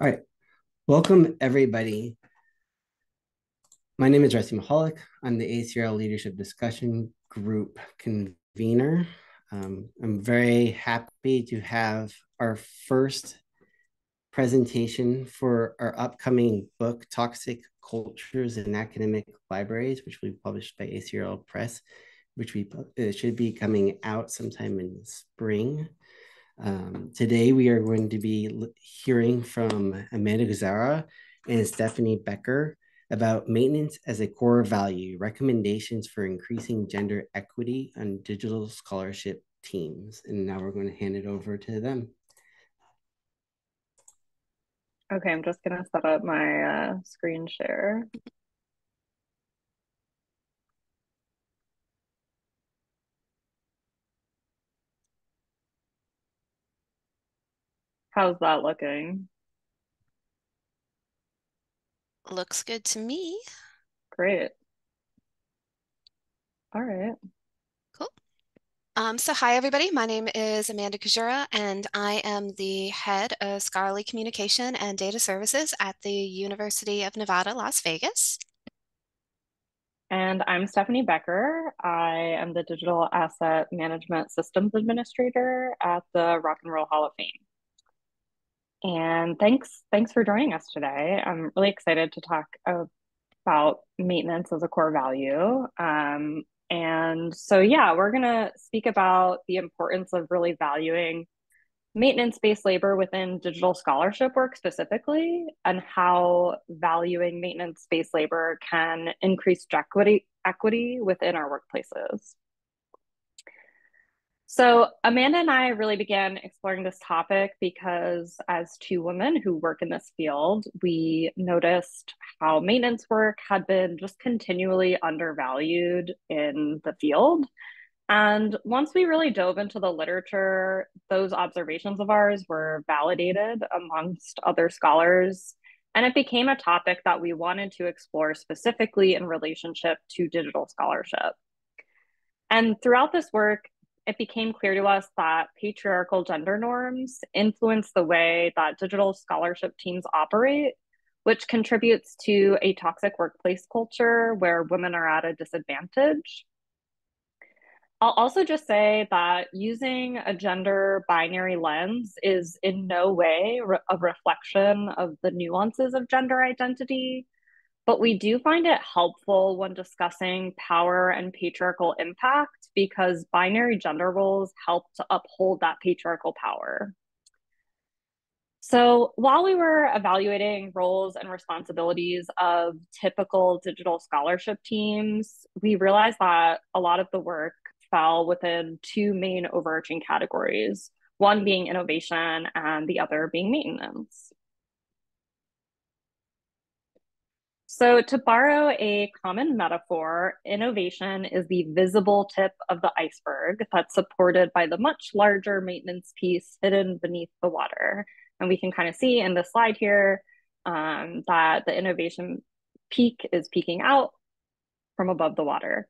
All right. Welcome, everybody. My name is Jesse Mahalik. I'm the ACRL Leadership Discussion Group convener. Um, I'm very happy to have our first presentation for our upcoming book, Toxic Cultures in Academic Libraries, which will be published by ACRL Press, which we it should be coming out sometime in spring. Um, today, we are going to be hearing from Amanda Koziura and Stephanie Becker about maintenance as a core value, recommendations for increasing gender equity on digital scholarship teams. And now we're going to hand it over to them. Okay, I'm just going to set up my uh, screen share. How's that looking? Looks good to me. Great. All right. Cool. Um, so hi, everybody. My name is Amanda Koziura, and I am the head of scholarly communication and data services at the University of Nevada, Las Vegas. And I'm Stephanie Becker. I am the digital asset management systems administrator at the Rock and Roll Hall of Fame. And thanks, thanks for joining us today. I'm really excited to talk about maintenance as a core value. Um, and so, yeah, we're going to speak about the importance of really valuing maintenance-based labor within digital scholarship work specifically, and how valuing maintenance-based labor can increase equity, equity within our workplaces. So, Amanda and I really began exploring this topic because, as two women who work in this field, we noticed how maintenance work had been just continually undervalued in the field. And once we really dove into the literature, those observations of ours were validated amongst other scholars. And it became a topic that we wanted to explore specifically in relationship to digital scholarship. And throughout this work, it became clear to us that patriarchal gender norms influence the way that digital scholarship teams operate, which contributes to a toxic workplace culture where women are at a disadvantage. I'll also just say that using a gender binary lens is in no way a reflection of the nuances of gender identity but we do find it helpful when discussing power and patriarchal impact because binary gender roles help to uphold that patriarchal power. So while we were evaluating roles and responsibilities of typical digital scholarship teams, we realized that a lot of the work fell within two main overarching categories, one being innovation and the other being maintenance. So, to borrow a common metaphor, innovation is the visible tip of the iceberg that's supported by the much larger maintenance piece hidden beneath the water. And we can kind of see in the slide here um, that the innovation peak is peeking out from above the water.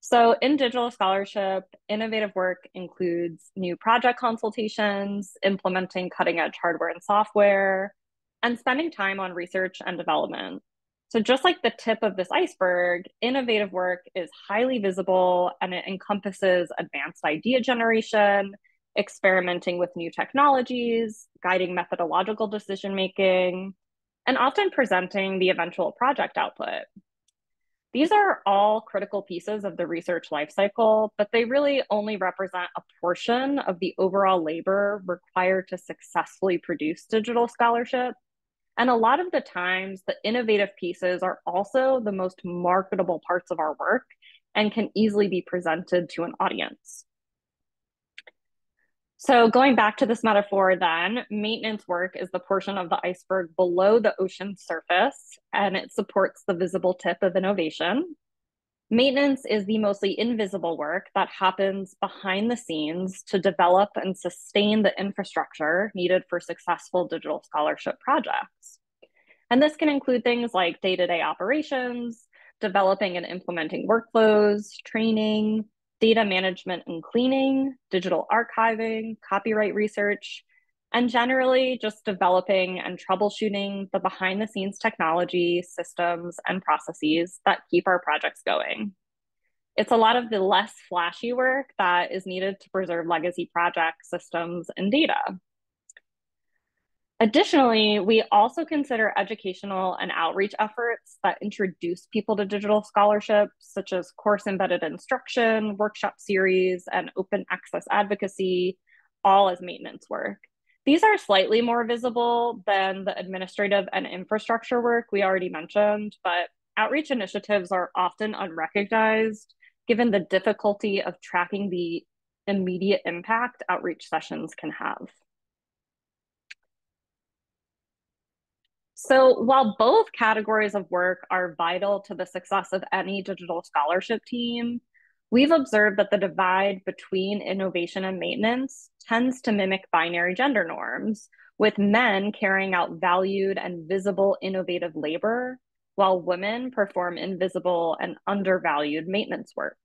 So, in digital scholarship, innovative work includes new project consultations, implementing cutting edge hardware and software, and spending time on research and development. So, just like the tip of this iceberg, innovative work is highly visible and it encompasses advanced idea generation, experimenting with new technologies, guiding methodological decision making, and often presenting the eventual project output. These are all critical pieces of the research lifecycle, but they really only represent a portion of the overall labor required to successfully produce digital scholarship and a lot of the times, the innovative pieces are also the most marketable parts of our work and can easily be presented to an audience. So, going back to this metaphor, then, maintenance work is the portion of the iceberg below the ocean surface, and it supports the visible tip of innovation. Maintenance is the mostly invisible work that happens behind the scenes to develop and sustain the infrastructure needed for successful digital scholarship projects. And this can include things like day to day operations, developing and implementing workflows, training, data management and cleaning, digital archiving, copyright research, and generally just developing and troubleshooting the behind the scenes technology, systems, and processes that keep our projects going. It's a lot of the less flashy work that is needed to preserve legacy projects, systems, and data. Additionally, we also consider educational and outreach efforts that introduce people to digital scholarship, such as course embedded instruction, workshop series, and open access advocacy, all as maintenance work. These are slightly more visible than the administrative and infrastructure work we already mentioned, but outreach initiatives are often unrecognized given the difficulty of tracking the immediate impact outreach sessions can have. So while both categories of work are vital to the success of any digital scholarship team, we've observed that the divide between innovation and maintenance tends to mimic binary gender norms, with men carrying out valued and visible innovative labor, while women perform invisible and undervalued maintenance work.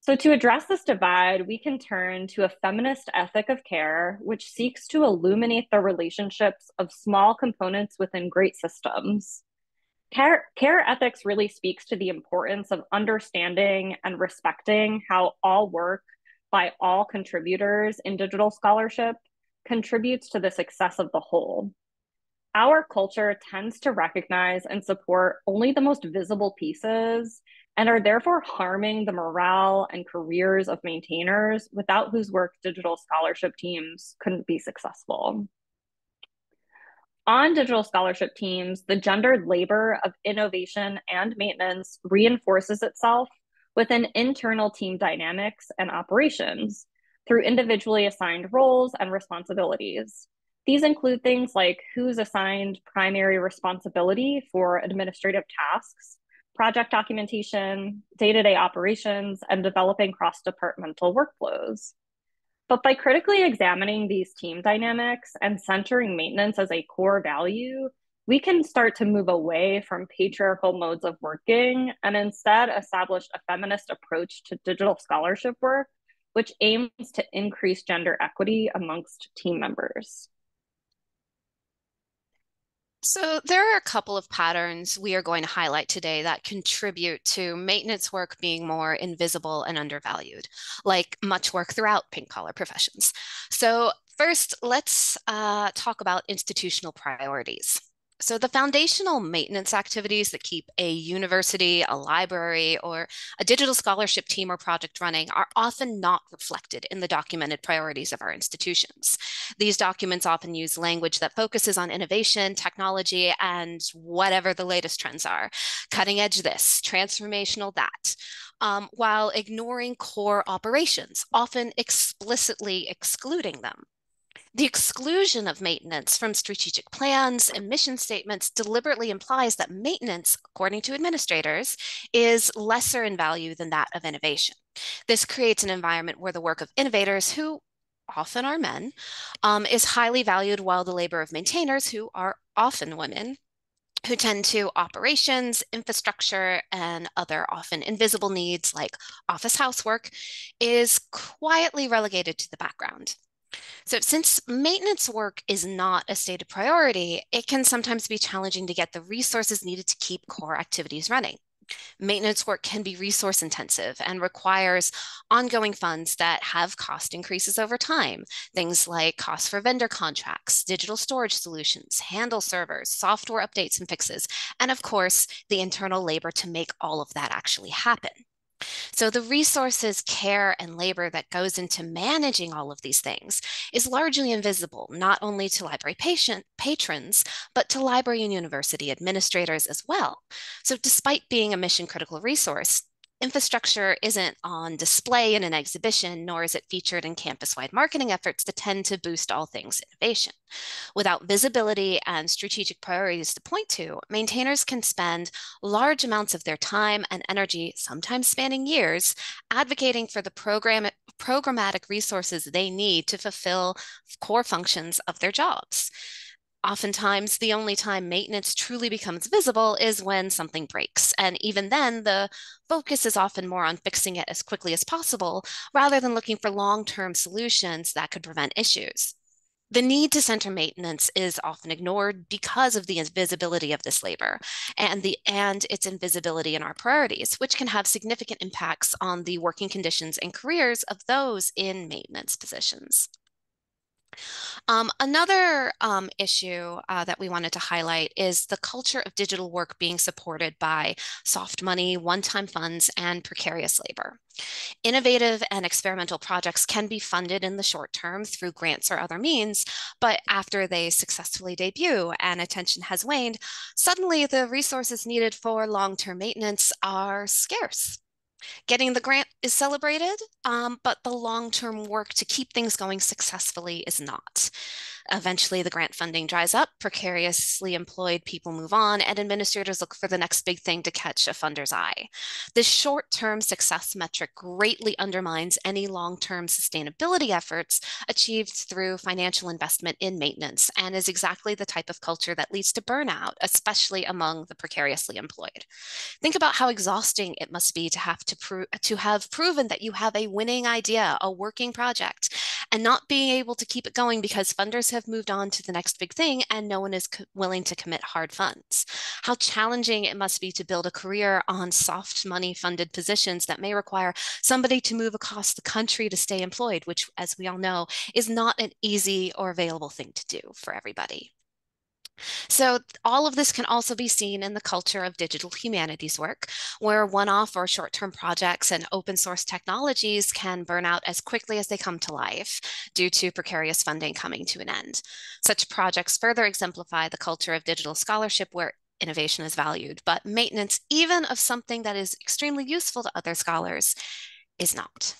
So, to address this divide, we can turn to a feminist ethic of care, which seeks to illuminate the relationships of small components within great systems. Care, care ethics really speaks to the importance of understanding and respecting how all work by all contributors in digital scholarship contributes to the success of the whole. Our culture tends to recognize and support only the most visible pieces and are therefore harming the morale and careers of maintainers without whose work digital scholarship teams couldn't be successful. On digital scholarship teams, the gendered labor of innovation and maintenance reinforces itself within internal team dynamics and operations through individually assigned roles and responsibilities. These include things like who's assigned primary responsibility for administrative tasks project documentation, day-to-day operations, and developing cross-departmental workflows. But by critically examining these team dynamics and centering maintenance as a core value, we can start to move away from patriarchal modes of working and instead establish a feminist approach to digital scholarship work, which aims to increase gender equity amongst team members. So, there are a couple of patterns we are going to highlight today that contribute to maintenance work being more invisible and undervalued, like much work throughout pink collar professions. So, first, let's uh, talk about institutional priorities. So the foundational maintenance activities that keep a university, a library, or a digital scholarship team or project running are often not reflected in the documented priorities of our institutions. These documents often use language that focuses on innovation, technology, and whatever the latest trends are. Cutting edge this, transformational that. Um, while ignoring core operations, often explicitly excluding them. The exclusion of maintenance from strategic plans and mission statements deliberately implies that maintenance, according to administrators, is lesser in value than that of innovation. This creates an environment where the work of innovators, who often are men, um, is highly valued, while the labor of maintainers, who are often women, who tend to operations, infrastructure, and other often invisible needs like office housework, is quietly relegated to the background. So, since maintenance work is not a stated priority, it can sometimes be challenging to get the resources needed to keep core activities running. Maintenance work can be resource intensive and requires ongoing funds that have cost increases over time. Things like costs for vendor contracts, digital storage solutions, handle servers, software updates and fixes, and of course, the internal labor to make all of that actually happen. So the resources, care, and labor that goes into managing all of these things is largely invisible, not only to library patient, patrons, but to library and university administrators as well. So despite being a mission critical resource, infrastructure isn't on display in an exhibition, nor is it featured in campus-wide marketing efforts that tend to boost all things innovation. Without visibility and strategic priorities to point to, maintainers can spend large amounts of their time and energy, sometimes spanning years, advocating for the program programmatic resources they need to fulfill core functions of their jobs. Oftentimes, the only time maintenance truly becomes visible is when something breaks. And even then, the focus is often more on fixing it as quickly as possible rather than looking for long term solutions that could prevent issues. The need to center maintenance is often ignored because of the invisibility of this labor and the and its invisibility in our priorities, which can have significant impacts on the working conditions and careers of those in maintenance positions. Um, another um, issue uh, that we wanted to highlight is the culture of digital work being supported by soft money, one-time funds, and precarious labor. Innovative and experimental projects can be funded in the short term through grants or other means, but after they successfully debut and attention has waned, suddenly the resources needed for long-term maintenance are scarce. Getting the grant is celebrated, um, but the long-term work to keep things going successfully is not. Eventually, the grant funding dries up, precariously employed people move on, and administrators look for the next big thing to catch a funder's eye. This short term success metric greatly undermines any long term sustainability efforts achieved through financial investment in maintenance and is exactly the type of culture that leads to burnout, especially among the precariously employed. Think about how exhausting it must be to have to, pro- to have proven that you have a winning idea, a working project, and not being able to keep it going because funders have moved on to the next big thing and no one is willing to commit hard funds. How challenging it must be to build a career on soft money funded positions that may require somebody to move across the country to stay employed, which, as we all know, is not an easy or available thing to do for everybody. So all of this can also be seen in the culture of digital humanities work, where one-off or short-term projects and open source technologies can burn out as quickly as they come to life due to precarious funding coming to an end. Such projects further exemplify the culture of digital scholarship where innovation is valued, but maintenance, even of something that is extremely useful to other scholars, is not.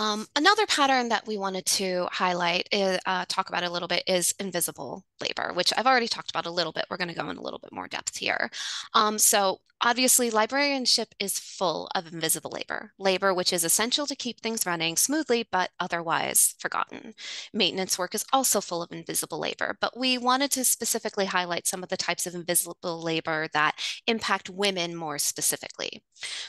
Um, another pattern that we wanted to highlight, is, uh, talk about a little bit, is invisible labor, which I've already talked about a little bit. We're going to go in a little bit more depth here. Um, so Obviously, librarianship is full of invisible labor, labor which is essential to keep things running smoothly, but otherwise forgotten. Maintenance work is also full of invisible labor, but we wanted to specifically highlight some of the types of invisible labor that impact women more specifically.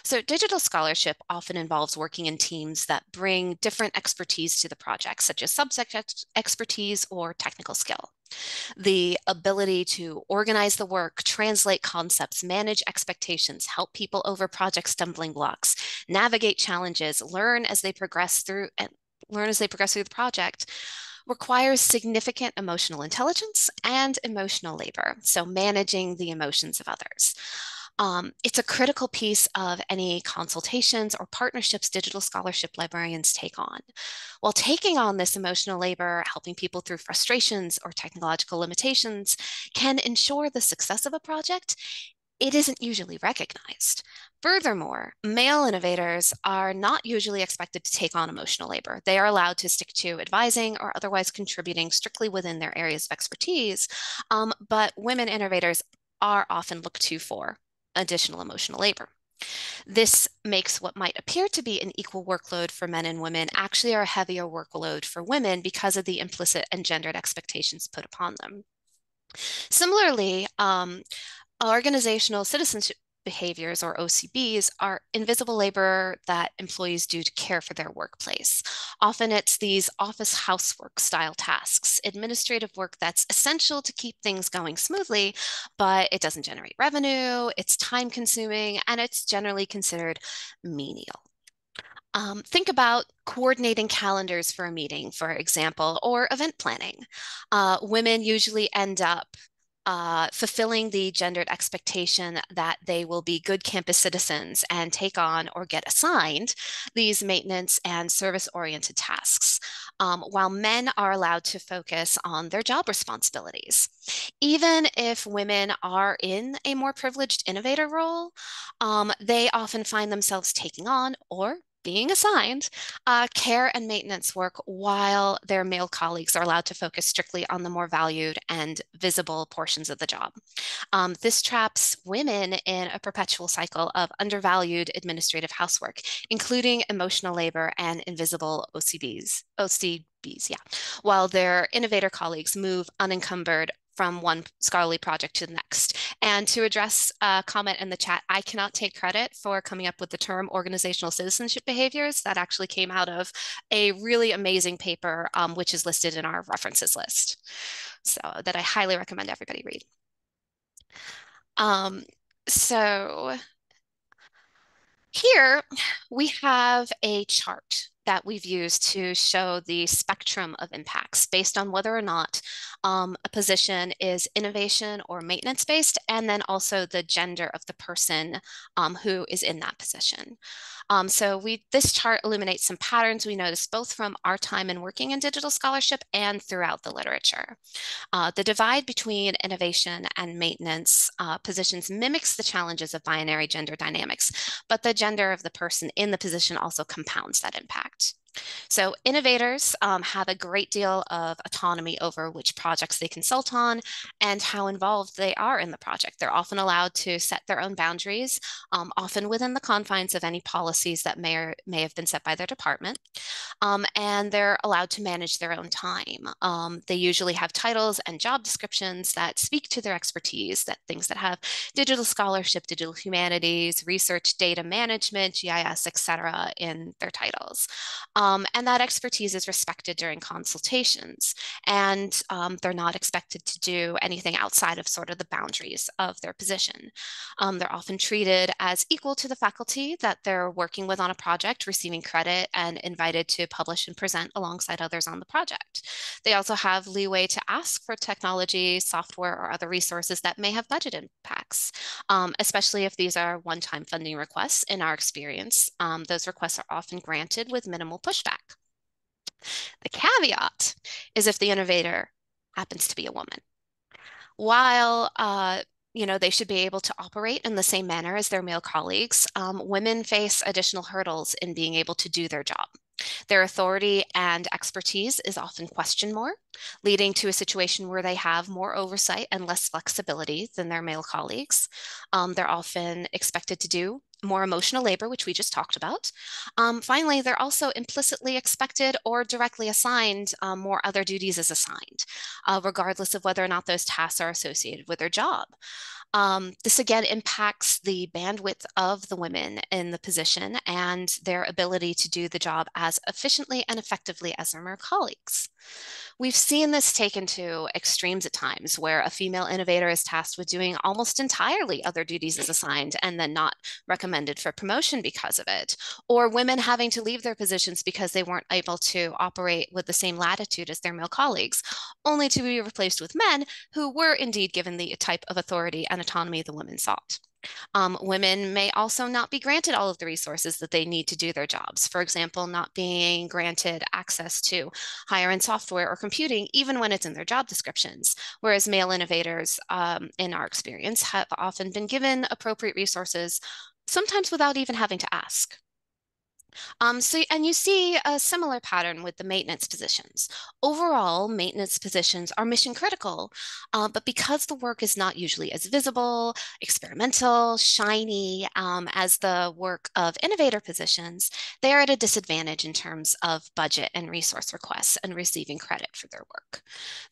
So digital scholarship often involves working in teams that bring different expertise to the project, such as subject ex expertise or technical skill the ability to organize the work, translate concepts, manage expectations, help people over project stumbling blocks, navigate challenges, learn as they progress through and learn as they progress through the project requires significant emotional intelligence and emotional labor. So managing the emotions of others. Um, it's a critical piece of any consultations or partnerships digital scholarship librarians take on. While taking on this emotional labor, helping people through frustrations or technological limitations can ensure the success of a project, it isn't usually recognized. Furthermore, male innovators are not usually expected to take on emotional labor. They are allowed to stick to advising or otherwise contributing strictly within their areas of expertise, um, but women innovators are often looked to for additional emotional labor. This makes what might appear to be an equal workload for men and women actually a heavier workload for women because of the implicit and gendered expectations put upon them. Similarly, um, organizational citizenship behaviors or OCBs are invisible labor that employees do to care for their workplace. Often it's these office housework style tasks, administrative work that's essential to keep things going smoothly, but it doesn't generate revenue, it's time consuming, and it's generally considered menial. Um, think about coordinating calendars for a meeting, for example, or event planning. Uh, women usually end up uh, fulfilling the gendered expectation that they will be good campus citizens and take on or get assigned these maintenance and service oriented tasks, um, while men are allowed to focus on their job responsibilities. Even if women are in a more privileged innovator role, um, they often find themselves taking on or being assigned uh, care and maintenance work while their male colleagues are allowed to focus strictly on the more valued and visible portions of the job. Um, this traps women in a perpetual cycle of undervalued administrative housework, including emotional labor and invisible OCBs, OCBs, yeah, while their innovator colleagues move unencumbered from one scholarly project to the next. And to address a comment in the chat, I cannot take credit for coming up with the term organizational citizenship behaviors. That actually came out of a really amazing paper, um, which is listed in our references list. So that I highly recommend everybody read. Um, so here we have a chart that we've used to show the spectrum of impacts based on whether or not um, a position is innovation or maintenance based, and then also the gender of the person um, who is in that position. Um, so we this chart illuminates some patterns we noticed both from our time in working in digital scholarship and throughout the literature. Uh, the divide between innovation and maintenance uh, positions mimics the challenges of binary gender dynamics, but the gender of the person in the position also compounds that impact. So innovators um, have a great deal of autonomy over which projects they consult on and how involved they are in the project. They're often allowed to set their own boundaries, um, often within the confines of any policies that may or may have been set by their department. Um, and they're allowed to manage their own time. Um, they usually have titles and job descriptions that speak to their expertise, that things that have digital scholarship, digital humanities, research, data management, GIS, etc., in their titles. Um, and that expertise is respected during consultations. And um, they're not expected to do anything outside of sort of the boundaries of their position. Um, they're often treated as equal to the faculty that they're working with on a project, receiving credit and invited to publish and present alongside others on the project. They also have leeway to ask for technology, software, or other resources that may have budget impacts, um, especially if these are one-time funding requests. In our experience, um, those requests are often granted with minimal pushback. The caveat is if the innovator happens to be a woman. While uh, you know, they should be able to operate in the same manner as their male colleagues. Um, women face additional hurdles in being able to do their job. Their authority and expertise is often questioned more, leading to a situation where they have more oversight and less flexibility than their male colleagues. Um, they're often expected to do more emotional labor, which we just talked about. Um, finally, they're also implicitly expected or directly assigned um, more other duties as assigned, uh, regardless of whether or not those tasks are associated with their job. Um, this again impacts the bandwidth of the women in the position and their ability to do the job as efficiently and effectively as their colleagues. We've seen this taken to extremes at times where a female innovator is tasked with doing almost entirely other duties as assigned and then not recommended for promotion because of it, or women having to leave their positions because they weren't able to operate with the same latitude as their male colleagues, only to be replaced with men who were indeed given the type of authority and autonomy the women sought. Um, women may also not be granted all of the resources that they need to do their jobs. For example, not being granted access to higher end software or computing, even when it's in their job descriptions. Whereas male innovators, um, in our experience, have often been given appropriate resources, sometimes without even having to ask. Um, so, and you see a similar pattern with the maintenance positions. Overall, maintenance positions are mission critical, uh, but because the work is not usually as visible, experimental, shiny um, as the work of innovator positions, they are at a disadvantage in terms of budget and resource requests and receiving credit for their work.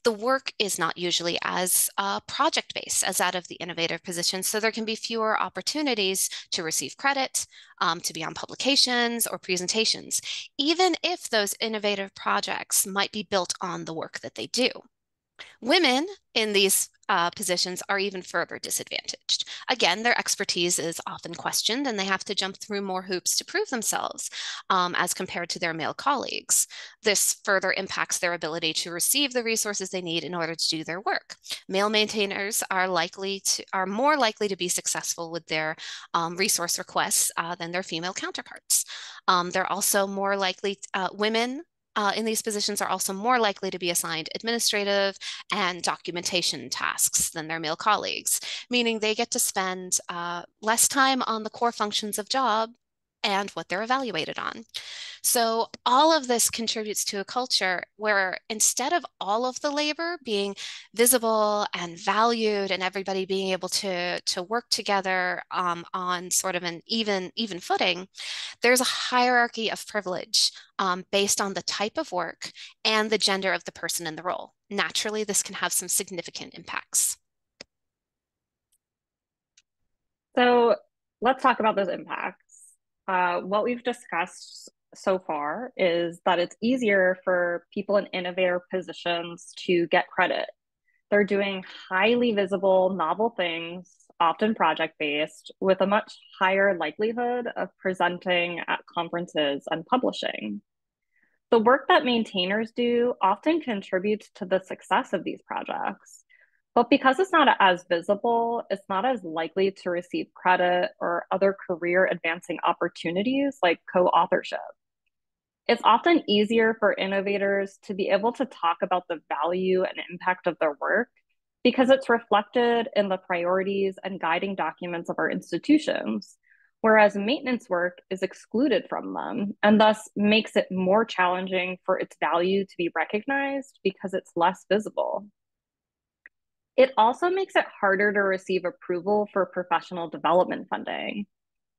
The work is not usually as uh, project-based as that of the innovator positions, so there can be fewer opportunities to receive credit, um, to be on publications or presentations, even if those innovative projects might be built on the work that they do. Women in these uh, positions are even further disadvantaged. Again, their expertise is often questioned and they have to jump through more hoops to prove themselves um, as compared to their male colleagues. This further impacts their ability to receive the resources they need in order to do their work. Male maintainers are likely to are more likely to be successful with their um, resource requests uh, than their female counterparts. Um, they're also more likely, uh, women uh, in these positions are also more likely to be assigned administrative and documentation tasks than their male colleagues, meaning they get to spend uh, less time on the core functions of job and what they're evaluated on. So all of this contributes to a culture where instead of all of the labor being visible and valued and everybody being able to, to work together um, on sort of an even, even footing, there's a hierarchy of privilege um, based on the type of work and the gender of the person in the role. Naturally, this can have some significant impacts. So let's talk about those impacts. Uh, what we've discussed so far is that it's easier for people in innovator positions to get credit. They're doing highly visible, novel things, often project based, with a much higher likelihood of presenting at conferences and publishing. The work that maintainers do often contributes to the success of these projects. But because it's not as visible, it's not as likely to receive credit or other career advancing opportunities like co authorship. It's often easier for innovators to be able to talk about the value and impact of their work because it's reflected in the priorities and guiding documents of our institutions, whereas maintenance work is excluded from them and thus makes it more challenging for its value to be recognized because it's less visible. It also makes it harder to receive approval for professional development funding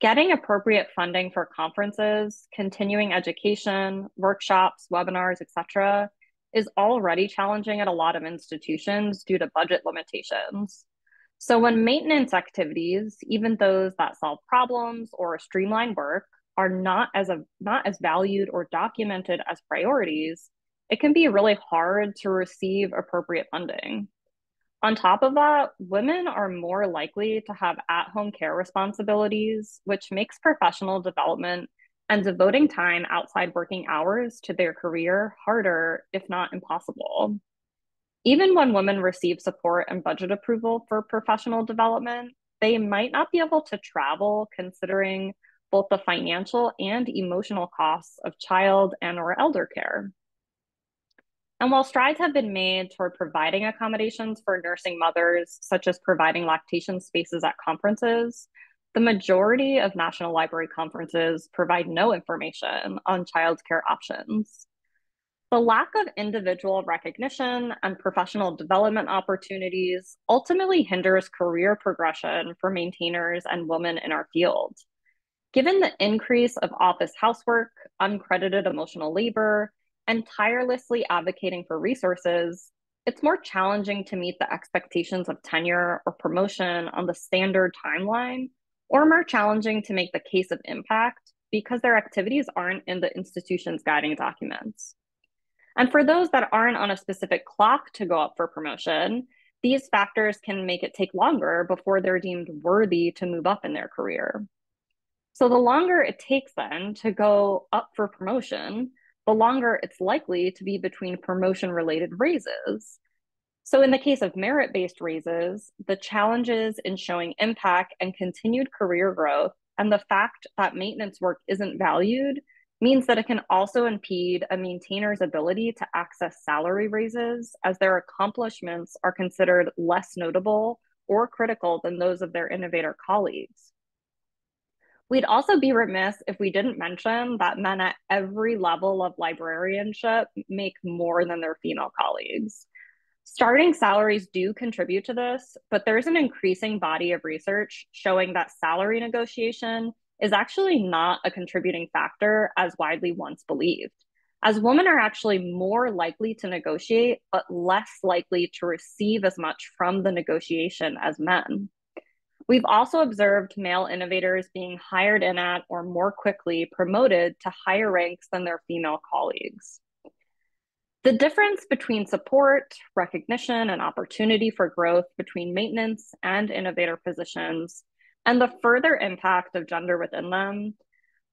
Getting appropriate funding for conferences, continuing education, workshops, webinars, etc., is already challenging at a lot of institutions due to budget limitations. So when maintenance activities, even those that solve problems or streamline work, are not as a not as valued or documented as priorities, it can be really hard to receive appropriate funding. On top of that, women are more likely to have at home care responsibilities, which makes professional development and devoting time outside working hours to their career harder, if not impossible. Even when women receive support and budget approval for professional development, they might not be able to travel considering both the financial and emotional costs of child and or elder care. And while strides have been made toward providing accommodations for nursing mothers, such as providing lactation spaces at conferences, the majority of National Library conferences provide no information on childcare options. The lack of individual recognition and professional development opportunities ultimately hinders career progression for maintainers and women in our field. Given the increase of office housework, uncredited emotional labor, and tirelessly advocating for resources, it's more challenging to meet the expectations of tenure or promotion on the standard timeline, or more challenging to make the case of impact because their activities aren't in the institution's guiding documents. And for those that aren't on a specific clock to go up for promotion, these factors can make it take longer before they're deemed worthy to move up in their career. So the longer it takes then to go up for promotion, the longer it's likely to be between promotion related raises. So, in the case of merit based raises, the challenges in showing impact and continued career growth, and the fact that maintenance work isn't valued, means that it can also impede a maintainer's ability to access salary raises as their accomplishments are considered less notable or critical than those of their innovator colleagues. We'd also be remiss if we didn't mention that men at every level of librarianship make more than their female colleagues. Starting salaries do contribute to this, but there's an increasing body of research showing that salary negotiation is actually not a contributing factor as widely once believed, as women are actually more likely to negotiate, but less likely to receive as much from the negotiation as men. We've also observed male innovators being hired in at or more quickly promoted to higher ranks than their female colleagues. The difference between support, recognition, and opportunity for growth between maintenance and innovator positions, and the further impact of gender within them,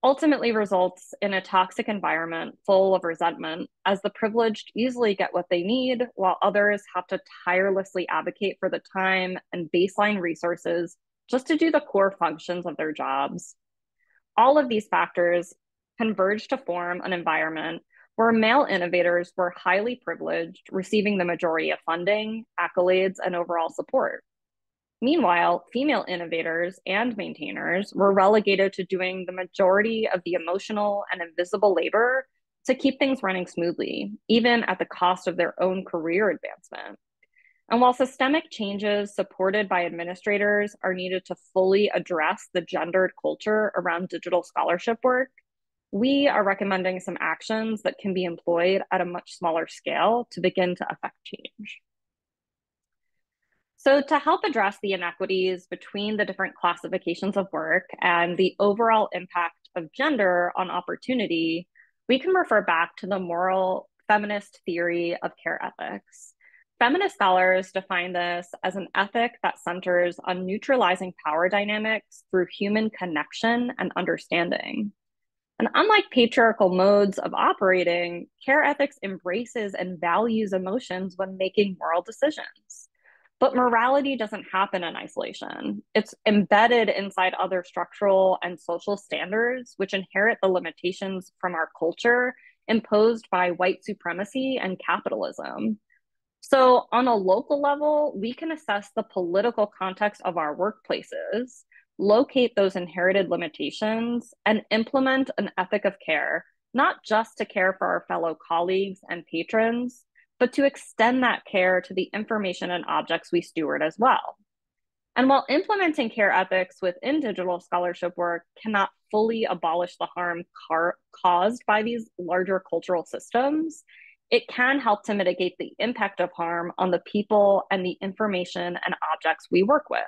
ultimately results in a toxic environment full of resentment as the privileged easily get what they need while others have to tirelessly advocate for the time and baseline resources just to do the core functions of their jobs. All of these factors converge to form an environment where male innovators were highly privileged, receiving the majority of funding, accolades, and overall support. Meanwhile, female innovators and maintainers were relegated to doing the majority of the emotional and invisible labor to keep things running smoothly, even at the cost of their own career advancement. And while systemic changes supported by administrators are needed to fully address the gendered culture around digital scholarship work, we are recommending some actions that can be employed at a much smaller scale to begin to affect change. So to help address the inequities between the different classifications of work and the overall impact of gender on opportunity, we can refer back to the moral feminist theory of care ethics. Feminist scholars define this as an ethic that centers on neutralizing power dynamics through human connection and understanding. And unlike patriarchal modes of operating, care ethics embraces and values emotions when making moral decisions. But morality doesn't happen in isolation. It's embedded inside other structural and social standards, which inherit the limitations from our culture imposed by white supremacy and capitalism. So, on a local level, we can assess the political context of our workplaces, locate those inherited limitations, and implement an ethic of care, not just to care for our fellow colleagues and patrons, but to extend that care to the information and objects we steward as well. And while implementing care ethics within digital scholarship work cannot fully abolish the harm car- caused by these larger cultural systems, it can help to mitigate the impact of harm on the people and the information and objects we work with.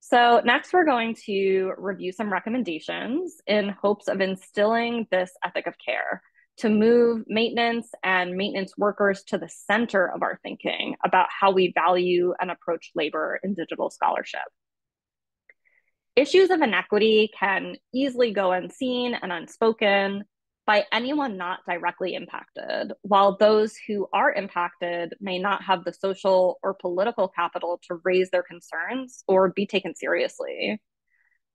So, next, we're going to review some recommendations in hopes of instilling this ethic of care to move maintenance and maintenance workers to the center of our thinking about how we value and approach labor in digital scholarship. Issues of inequity can easily go unseen and unspoken by anyone not directly impacted, while those who are impacted may not have the social or political capital to raise their concerns or be taken seriously.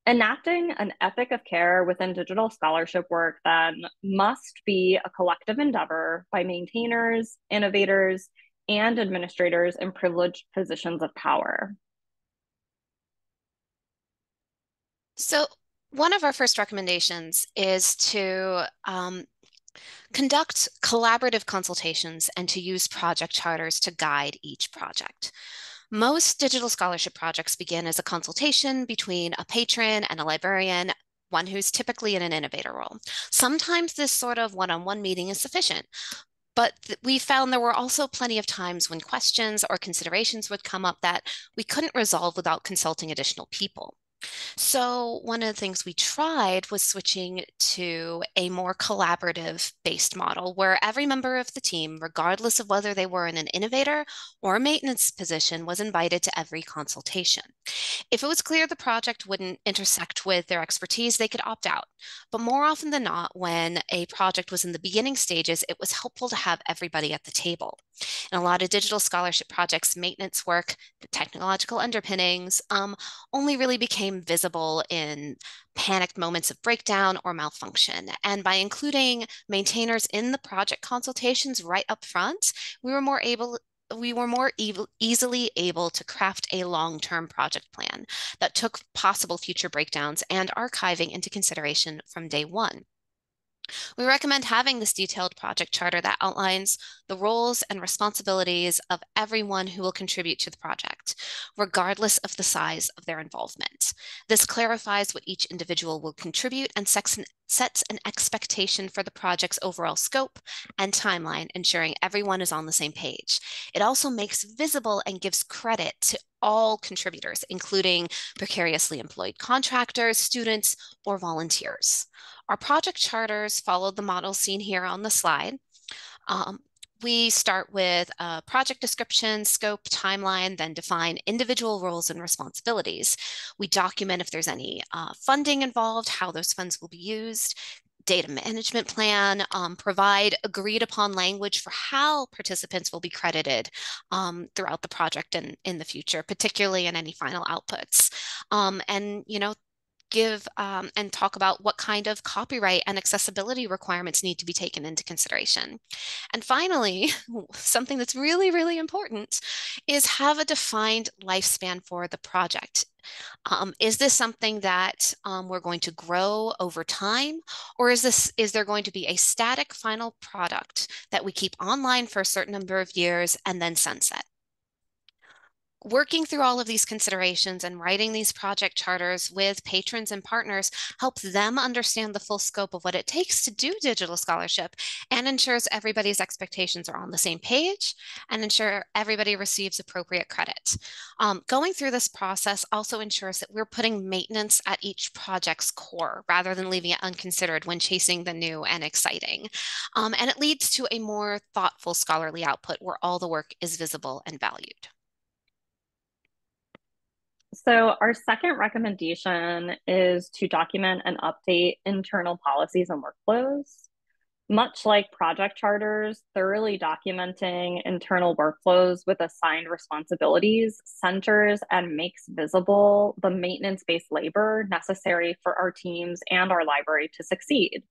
Enacting an ethic of care within digital scholarship work then must be a collective endeavor by maintainers, innovators, and administrators in privileged positions of power. So, one of our first recommendations is to um, conduct collaborative consultations and to use project charters to guide each project. Most digital scholarship projects begin as a consultation between a patron and a librarian, one who's typically in an innovator role. Sometimes this sort of one on one meeting is sufficient. But we found there were also plenty of times when questions or considerations would come up that we couldn't resolve without consulting additional people. So, one of the things we tried was switching to a more collaborative based model where every member of the team, regardless of whether they were in an innovator or a maintenance position, was invited to every consultation. If it was clear the project wouldn't intersect with their expertise, they could opt out. But more often than not, when a project was in the beginning stages, it was helpful to have everybody at the table. In a lot of digital scholarship projects, maintenance work, the technological underpinnings, um, only really became visible in panicked moments of breakdown or malfunction. And by including maintainers in the project consultations right up front, we were more able we were more e easily able to craft a long-term project plan that took possible future breakdowns and archiving into consideration from day one. We recommend having this detailed project charter that outlines the roles and responsibilities of everyone who will contribute to the project, regardless of the size of their involvement. This clarifies what each individual will contribute and sets an expectation for the project's overall scope and timeline, ensuring everyone is on the same page. It also makes visible and gives credit to all contributors, including precariously employed contractors, students, or volunteers. Our project charters followed the model seen here on the slide. Um, we start with a project description, scope, timeline, then define individual roles and responsibilities. We document if there's any uh, funding involved, how those funds will be used, data management plan, um, provide agreed upon language for how participants will be credited um, throughout the project and in the future, particularly in any final outputs. Um, and, you know, give um, and talk about what kind of copyright and accessibility requirements need to be taken into consideration. And finally, something that's really, really important is have a defined lifespan for the project. Um, is this something that um, we're going to grow over time, or is this is there going to be a static final product that we keep online for a certain number of years and then sunset? Working through all of these considerations and writing these project charters with patrons and partners helps them understand the full scope of what it takes to do digital scholarship and ensures everybody's expectations are on the same page and ensure everybody receives appropriate credit. Um, going through this process also ensures that we're putting maintenance at each project's core rather than leaving it unconsidered when chasing the new and exciting. Um, and it leads to a more thoughtful scholarly output where all the work is visible and valued. So, our second recommendation is to document and update internal policies and workflows. Much like project charters, thoroughly documenting internal workflows with assigned responsibilities centers and makes visible the maintenance based labor necessary for our teams and our library to succeed.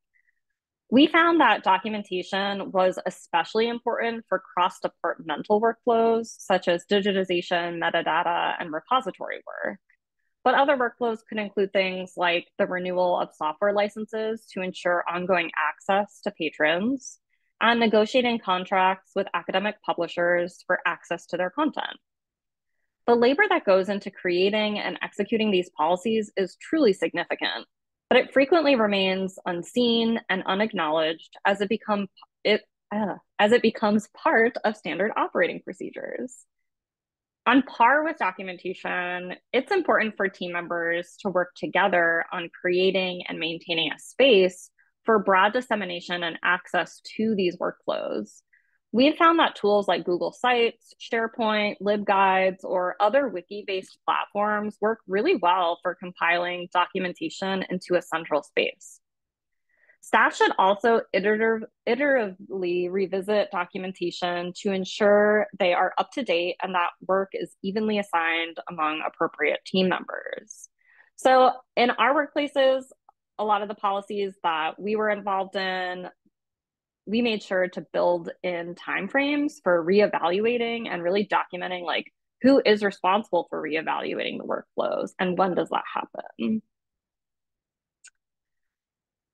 We found that documentation was especially important for cross departmental workflows such as digitization, metadata, and repository work. But other workflows could include things like the renewal of software licenses to ensure ongoing access to patrons and negotiating contracts with academic publishers for access to their content. The labor that goes into creating and executing these policies is truly significant, but it frequently remains unseen and unacknowledged as it become it uh, as it becomes part of standard operating procedures. On par with documentation, it's important for team members to work together on creating and maintaining a space for broad dissemination and access to these workflows we have found that tools like Google Sites, SharePoint, LibGuides, or other wiki-based platforms work really well for compiling documentation into a central space. Staff should also iterative, iteratively revisit documentation to ensure they are up to date and that work is evenly assigned among appropriate team members. So in our workplaces, a lot of the policies that we were involved in we made sure to build in timeframes for reevaluating and really documenting like who is responsible for reevaluating the workflows and when does that happen.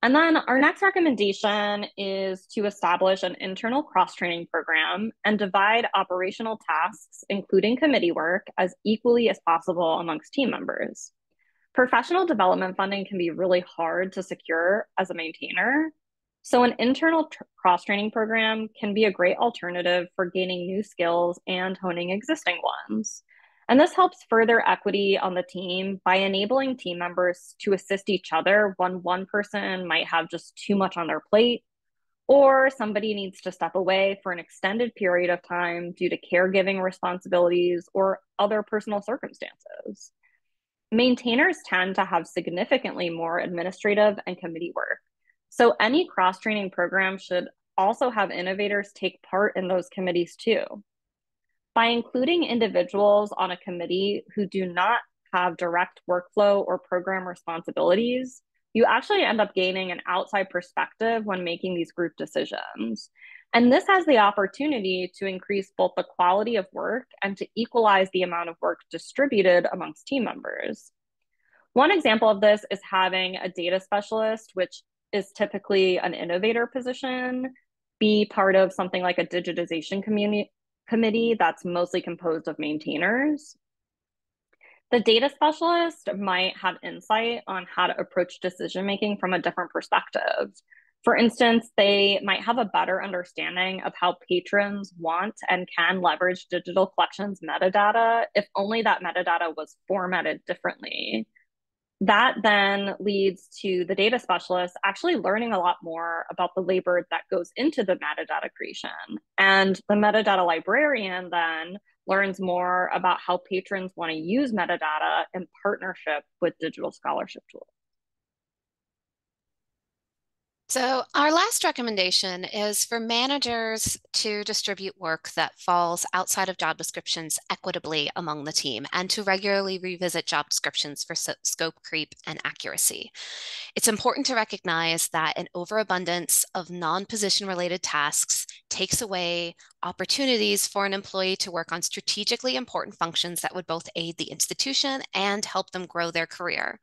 And then our next recommendation is to establish an internal cross-training program and divide operational tasks, including committee work, as equally as possible amongst team members. Professional development funding can be really hard to secure as a maintainer, so, an internal cross training program can be a great alternative for gaining new skills and honing existing ones. And this helps further equity on the team by enabling team members to assist each other when one person might have just too much on their plate, or somebody needs to step away for an extended period of time due to caregiving responsibilities or other personal circumstances. Maintainers tend to have significantly more administrative and committee work so any cross training program should also have innovators take part in those committees too. By including individuals on a committee who do not have direct workflow or program responsibilities, you actually end up gaining an outside perspective when making these group decisions. And this has the opportunity to increase both the quality of work and to equalize the amount of work distributed amongst team members. One example of this is having a data specialist, which is typically an innovator position be part of something like a digitization committee that's mostly composed of maintainers. The data specialist might have insight on how to approach decision making from a different perspective. For instance, they might have a better understanding of how patrons want and can leverage digital collections metadata if only that metadata was formatted differently that then leads to the data specialist actually learning a lot more about the labor that goes into the metadata creation. And the metadata librarian then learns more about how patrons want to use metadata in partnership with digital scholarship tools. So, our last recommendation is for managers to distribute work that falls outside of job descriptions equitably among the team and to regularly revisit job descriptions for scope creep and accuracy. It's important to recognize that an overabundance of non position related tasks takes away opportunities for an employee to work on strategically important functions that would both aid the institution and help them grow their career.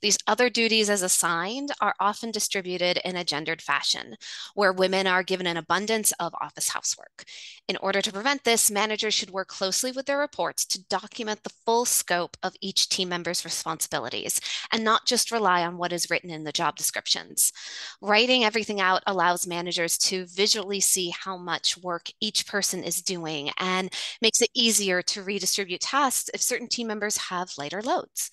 These other duties as assigned are often distributed in a gendered fashion, where women are given an abundance of office housework. In order to prevent this, managers should work closely with their reports to document the full scope of each team member's responsibilities and not just rely on what is written in the job descriptions. Writing everything out allows managers to visually see how much work each person is doing and makes it easier to redistribute tasks if certain team members have lighter loads.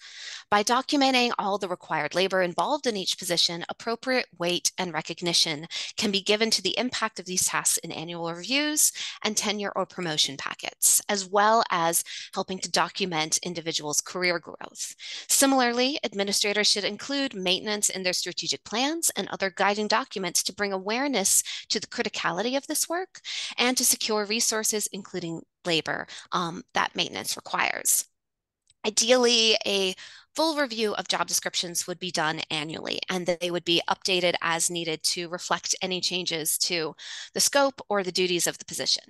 By documenting all the required labor involved in each position, appropriate weight and recognition can be given to the impact of these tasks in annual reviews and tenure or promotion packets, as well as helping to document individuals' career growth. Similarly, administrators should include maintenance in their strategic plans and other guiding documents to bring awareness to the criticality of this work and to secure resources, including labor, um, that maintenance requires. Ideally, a full review of job descriptions would be done annually and they would be updated as needed to reflect any changes to the scope or the duties of the position.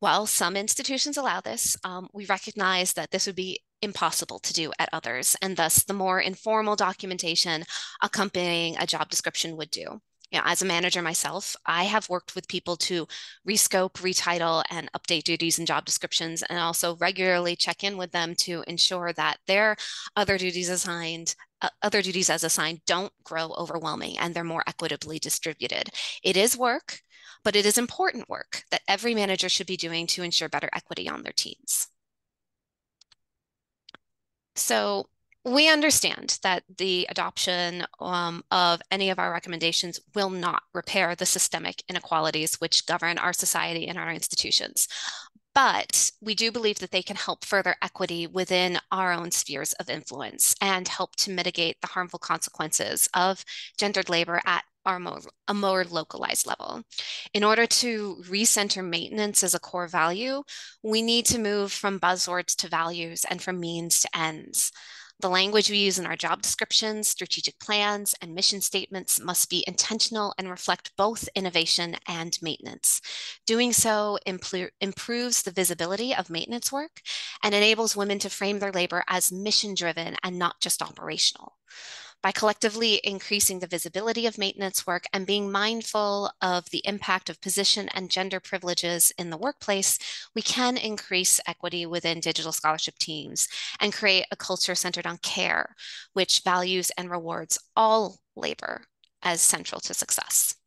While some institutions allow this, um, we recognize that this would be impossible to do at others, and thus the more informal documentation accompanying a job description would do you know, as a manager myself, I have worked with people to rescope, retitle, and update duties and job descriptions, and also regularly check in with them to ensure that their other duties assigned, uh, other duties as assigned, don't grow overwhelming and they're more equitably distributed. It is work, but it is important work that every manager should be doing to ensure better equity on their teams. So we understand that the adoption um, of any of our recommendations will not repair the systemic inequalities which govern our society and our institutions. But we do believe that they can help further equity within our own spheres of influence and help to mitigate the harmful consequences of gendered labor at our more, a more localized level. In order to recenter maintenance as a core value, we need to move from buzzwords to values and from means to ends. The language we use in our job descriptions, strategic plans, and mission statements must be intentional and reflect both innovation and maintenance. Doing so improves the visibility of maintenance work and enables women to frame their labor as mission driven and not just operational by collectively increasing the visibility of maintenance work and being mindful of the impact of position and gender privileges in the workplace, we can increase equity within digital scholarship teams and create a culture centered on care, which values and rewards all labor as central to success.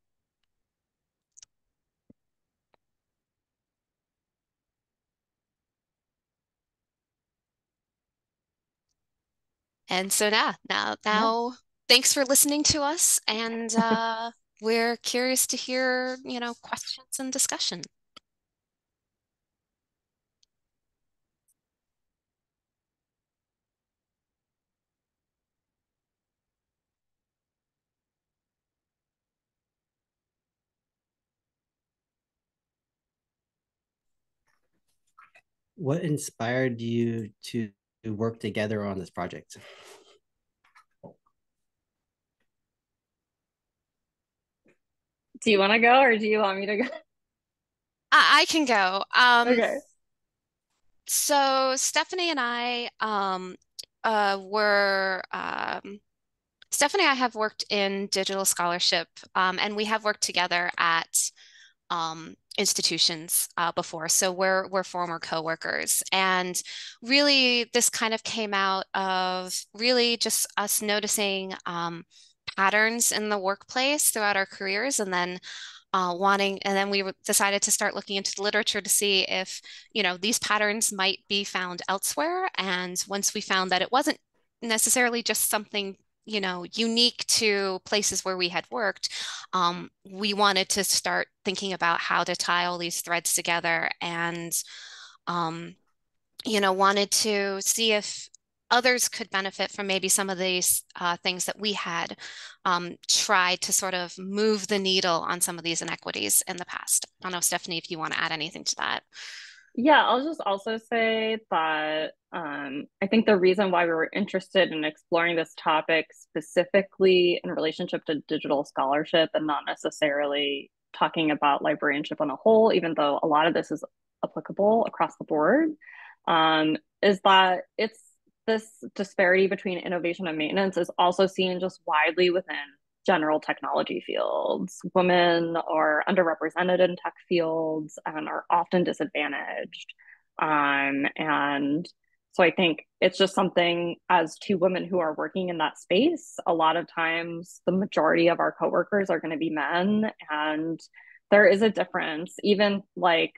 And so now, now, now, yeah. thanks for listening to us, and uh, we're curious to hear, you know, questions and discussion. What inspired you to work together on this project? Do you want to go or do you want me to go? I, I can go. Um, okay. So Stephanie and I um, uh, were um, Stephanie and I have worked in digital scholarship, um, and we have worked together at um, institutions uh, before. So we're we're former coworkers, and really this kind of came out of really just us noticing um, patterns in the workplace throughout our careers, and then. Uh, wanting and then we decided to start looking into the literature to see if you know these patterns might be found elsewhere and once we found that it wasn't necessarily just something you know unique to places where we had worked um, we wanted to start thinking about how to tie all these threads together and um, you know wanted to see if others could benefit from maybe some of these uh, things that we had um, tried to sort of move the needle on some of these inequities in the past. I don't know, Stephanie, if you want to add anything to that. Yeah, I'll just also say that um, I think the reason why we were interested in exploring this topic specifically in relationship to digital scholarship and not necessarily talking about librarianship on a whole, even though a lot of this is applicable across the board, um, is that it's this disparity between innovation and maintenance is also seen just widely within general technology fields. Women are underrepresented in tech fields and are often disadvantaged. Um, and so I think it's just something as two women who are working in that space, a lot of times the majority of our coworkers are going to be men. And there is a difference. Even like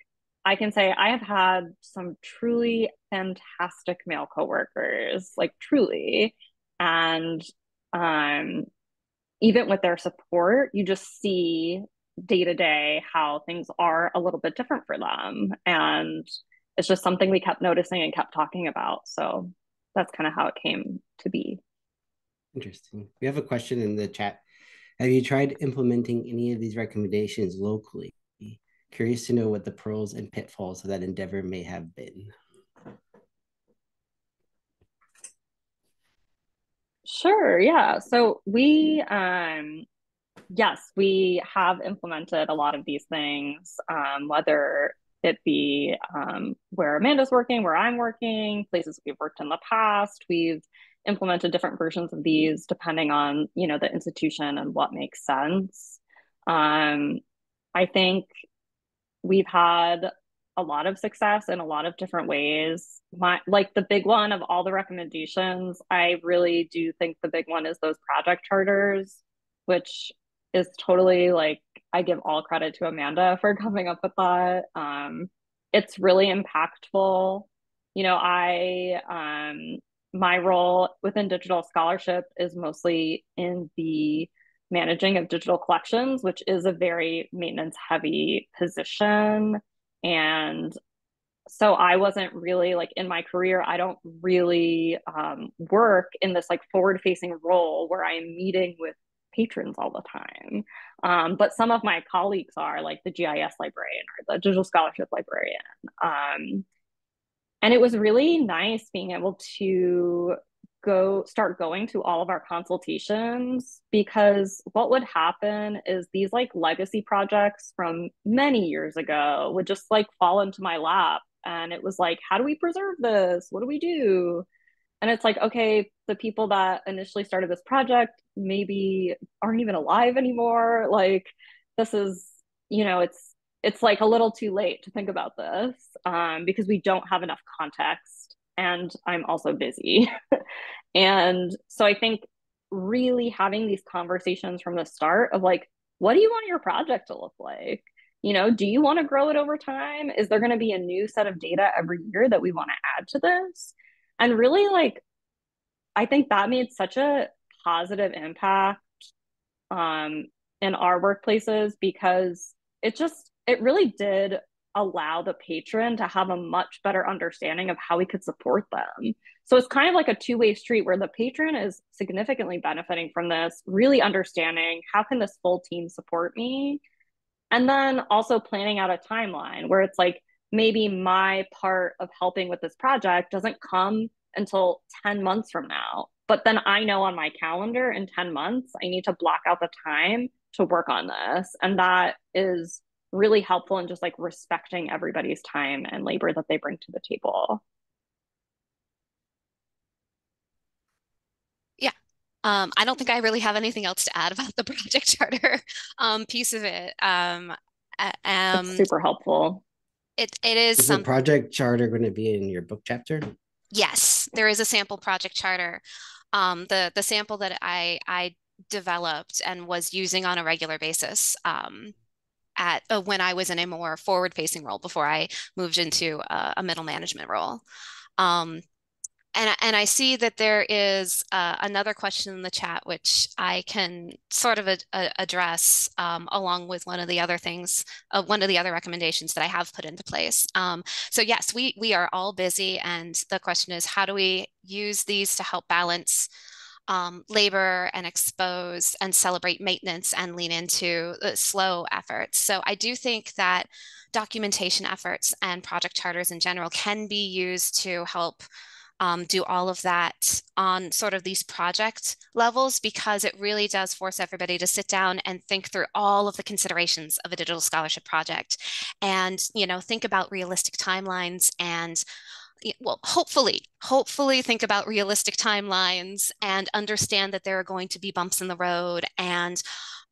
I can say I have had some truly fantastic male coworkers, like truly. And um even with their support, you just see day to day how things are a little bit different for them. And it's just something we kept noticing and kept talking about. So that's kind of how it came to be. Interesting. We have a question in the chat. Have you tried implementing any of these recommendations locally? Curious to know what the pros and pitfalls of that endeavor may have been. Sure. Yeah. So we, um, yes, we have implemented a lot of these things, um, whether it be um, where Amanda's working, where I'm working, places we've worked in the past. We've implemented different versions of these depending on you know the institution and what makes sense. Um, I think we've had a lot of success in a lot of different ways. My like the big one of all the recommendations, I really do think the big one is those project charters, which is totally like I give all credit to Amanda for coming up with that. Um, it's really impactful. You know, I um, my role within digital scholarship is mostly in the managing of digital collections, which is a very maintenance heavy position. And so I wasn't really like in my career, I don't really um, work in this like forward facing role where I'm meeting with patrons all the time. Um, but some of my colleagues are like the GIS librarian or the digital scholarship librarian. Um, and it was really nice being able to go start going to all of our consultations because what would happen is these like legacy projects from many years ago would just like fall into my lap and it was like how do we preserve this? What do we do? And it's like okay the people that initially started this project maybe aren't even alive anymore. Like this is you know it's it's like a little too late to think about this um, because we don't have enough context and I'm also busy. and so I think really having these conversations from the start of like, what do you want your project to look like? You know, do you want to grow it over time? Is there going to be a new set of data every year that we want to add to this? And really, like, I think that made such a positive impact um, in our workplaces because it just, it really did allow the patron to have a much better understanding of how we could support them. So it's kind of like a two-way street where the patron is significantly benefiting from this, really understanding how can this full team support me? And then also planning out a timeline where it's like maybe my part of helping with this project doesn't come until 10 months from now. But then I know on my calendar in 10 months, I need to block out the time to work on this. And that is really helpful in just like respecting everybody's time and labor that they bring to the table. Yeah. Um, I don't think I really have anything else to add about the project charter um, piece of it. Um, um, super helpful. It it is. Is some... the project charter going to be in your book chapter? Yes, there is a sample project charter. Um, the the sample that I I developed and was using on a regular basis um, at uh, when I was in a more forward facing role before I moved into a, a middle management role. Um, and and I see that there is uh, another question in the chat which I can sort of a, a address um, along with one of the other things, uh, one of the other recommendations that I have put into place. Um, so yes, we we are all busy, and the question is, how do we use these to help balance um, labor and expose and celebrate maintenance and lean into the slow efforts? So I do think that documentation efforts and project charters in general can be used to help um, do all of that on sort of these project levels because it really does force everybody to sit down and think through all of the considerations of a digital scholarship project and you know think about realistic timelines and well hopefully hopefully think about realistic timelines and understand that there are going to be bumps in the road and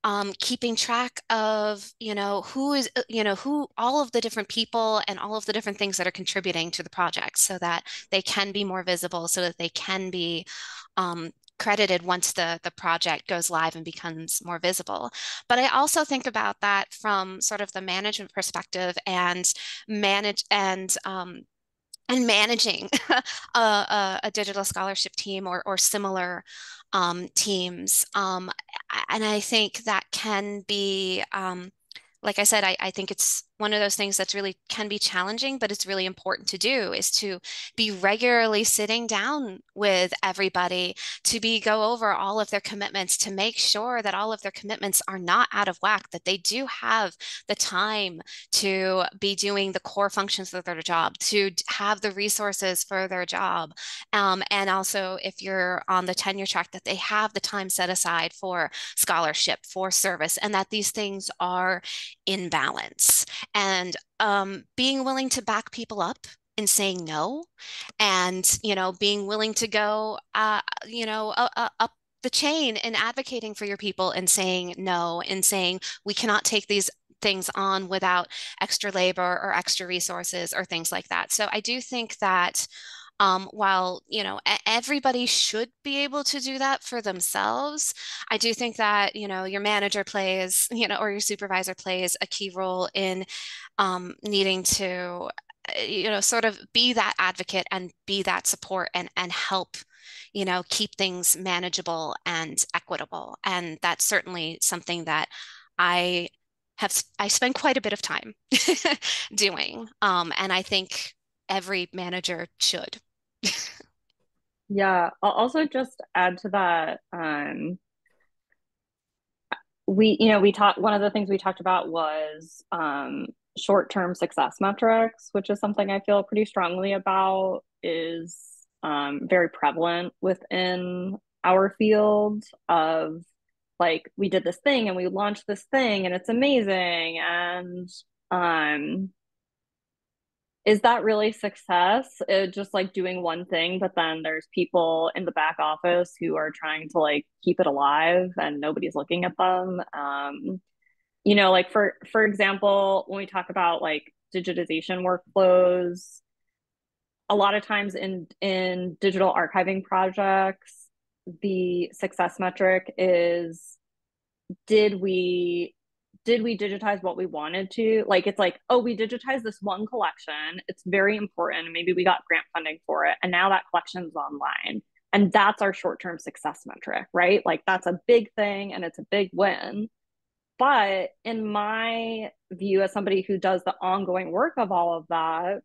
um, keeping track of you know who is uh, you know who all of the different people and all of the different things that are contributing to the project so that they can be more visible so that they can be um, credited once the the project goes live and becomes more visible. But i also think about that from sort of the management perspective and manage and um, and managing a, a, a, digital scholarship team or, or similar um, teams. Um, and I think that can be, um, like I said, I, I think it's one of those things that's really can be challenging, but it's really important to do is to be regularly sitting down with everybody to be go over all of their commitments to make sure that all of their commitments are not out of whack, that they do have the time to be doing the core functions of their job, to have the resources for their job. Um, and also if you're on the tenure track, that they have the time set aside for scholarship, for service, and that these things are in balance and um, being willing to back people up in saying no and you know being willing to go uh, you know uh, up the chain and advocating for your people and saying no and saying we cannot take these things on without extra labor or extra resources or things like that. So i do think that um, while you know everybody should be able to do that for themselves, I do think that you know your manager plays, you know, or your supervisor plays a key role in um, needing to uh, you know sort of be that advocate and be that support and and help you know keep things manageable and equitable. And that's certainly something that i have i spend quite a bit of time doing. Um, and i think every manager should yeah, I'll also just add to that. Um, we, you know, we talked, one of the things we talked about was um, short-term success metrics, which is something I feel pretty strongly about is um, very prevalent within our field of like we did this thing and we launched this thing and it's amazing and um is that really success? It just like doing one thing but then there's people in the back office who are trying to like keep it alive and nobody's looking at them um you know like for for example when we talk about like digitization workflows a lot of times in in digital archiving projects the success metric is did we did we digitize what we wanted to? Like, it's like, oh, we digitized this one collection. It's very important. Maybe we got grant funding for it. And now that collection's online. And that's our short term success metric, right? Like, that's a big thing and it's a big win. But in my view, as somebody who does the ongoing work of all of that,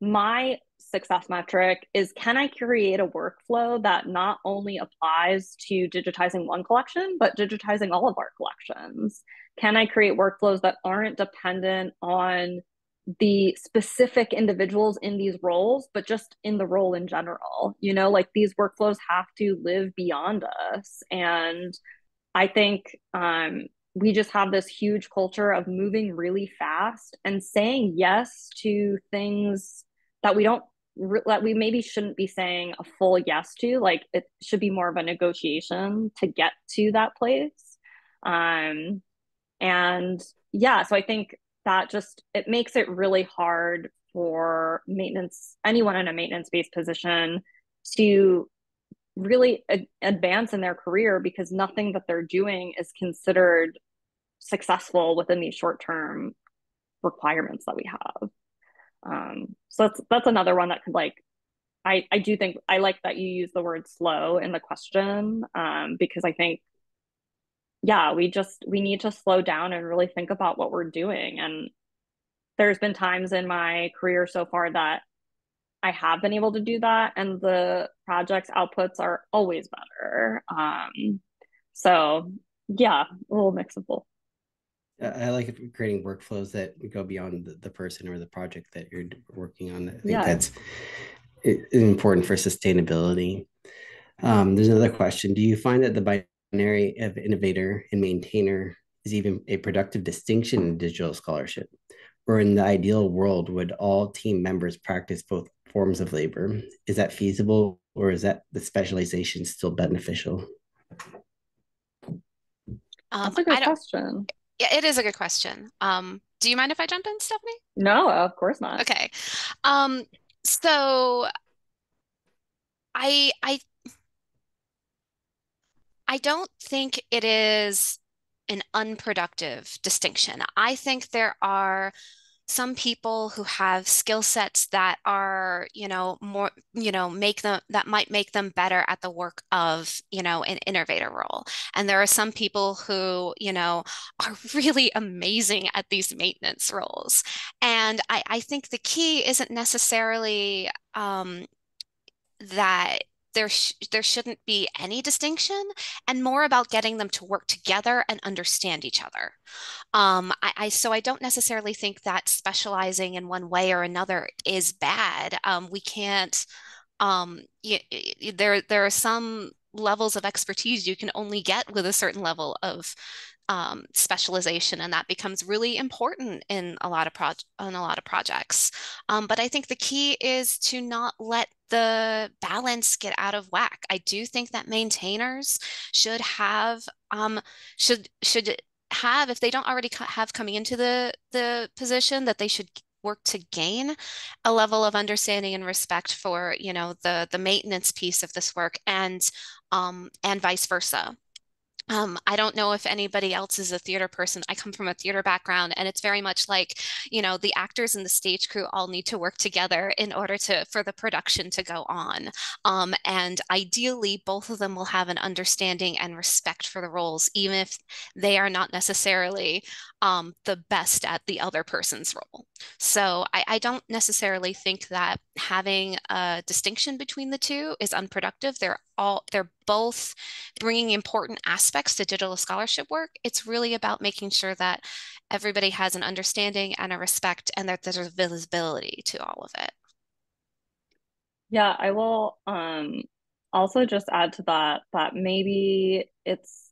my success metric is can I create a workflow that not only applies to digitizing one collection, but digitizing all of our collections? Can I create workflows that aren't dependent on the specific individuals in these roles, but just in the role in general? You know, like these workflows have to live beyond us. And I think um, we just have this huge culture of moving really fast and saying yes to things that we don't that we maybe shouldn't be saying a full yes to like it should be more of a negotiation to get to that place. Um and yeah so i think that just it makes it really hard for maintenance anyone in a maintenance based position to really a- advance in their career because nothing that they're doing is considered successful within these short term requirements that we have um, so that's that's another one that could like I, I do think I like that you use the word slow in the question um, because I think, yeah, we just we need to slow down and really think about what we're doing. And there's been times in my career so far that I have been able to do that, and the project's outputs are always better. Um, so yeah, a little mix of both. I like creating workflows that go beyond the, the person or the project that you're working on. I think Yeah. that's important for sustainability. Um, there's another question. Do you find that the binary of innovator and maintainer is even a productive distinction in digital scholarship? Or in the ideal world, would all team members practice both forms of labor? Is that feasible or is that the specialization still beneficial? Um, That's a good don't, question. Yeah, it is a good question. Um, do you mind if I jump in, Stephanie? No, of course not. Okay. Um, so I I I don't think it is an unproductive distinction. I think there are some people who have skill sets that are, you know, more, you know, make them that might make them better at the work of, you know, an innovator role. And there are some people who, you know, are really amazing at these maintenance roles. And I, I think the key isn't necessarily um, that there sh there shouldn't be any distinction and more about getting them to work together and understand each other. Um, I, I so I don't necessarily think that specializing in one way or another is bad. Um, we can't um, there there are some levels of expertise you can only get with a certain level of um, specialization, and that becomes really important in a lot of pro in a lot of projects. Um, but I think the key is to not let the balance get out of whack. I do think that maintainers should have um, should should have if they don't already have coming into the the position that they should work to gain a level of understanding and respect for you know the the maintenance piece of this work and um, and vice versa. Um, I don't know if anybody else is a theater person. I come from a theater background, and it's very much like, you know, the actors and the stage crew all need to work together in order to for the production to go on. Um, and ideally, both of them will have an understanding and respect for the roles, even if they are not necessarily um, the best at the other person's role. So I, I don't necessarily think that having a distinction between the two is unproductive. They're all they're both bringing important aspects to digital scholarship work. It's really about making sure that everybody has an understanding and a respect and that there's visibility to all of it. Yeah, I will um also just add to that that maybe it's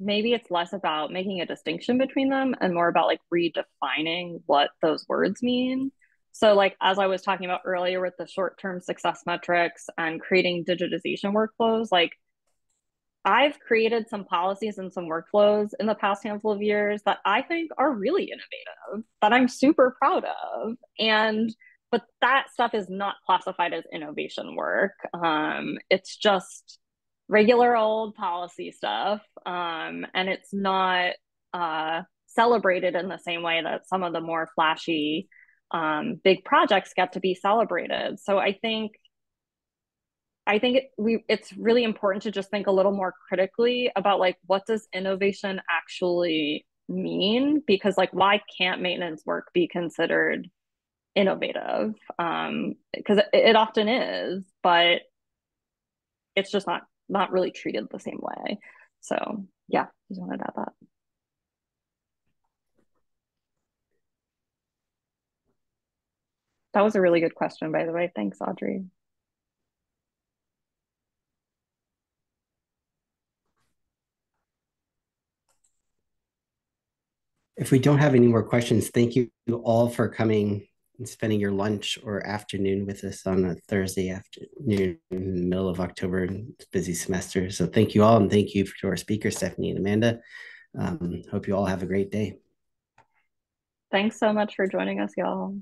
maybe it's less about making a distinction between them and more about like redefining what those words mean. So like as I was talking about earlier with the short-term success metrics and creating digitization workflows, like I've created some policies and some workflows in the past handful of years that I think are really innovative, that I'm super proud of. And but that stuff is not classified as innovation work. Um, it's just regular old policy stuff. Um, and it's not uh, celebrated in the same way that some of the more flashy um, big projects get to be celebrated. So I think I think it, we it's really important to just think a little more critically about like what does innovation actually mean because like why can't maintenance work be considered innovative um because it, it often is but it's just not not really treated the same way. So yeah just wanted to add that. That was a really good question by the way. Thanks audrey. If we don't have any more questions, thank you all for coming spending your lunch or afternoon with us on a Thursday afternoon in the middle of October. Busy semester. So thank you all. And thank you to our speakers, Stephanie and Amanda. Um, hope you all have a great day. Thanks so much for joining us, y'all.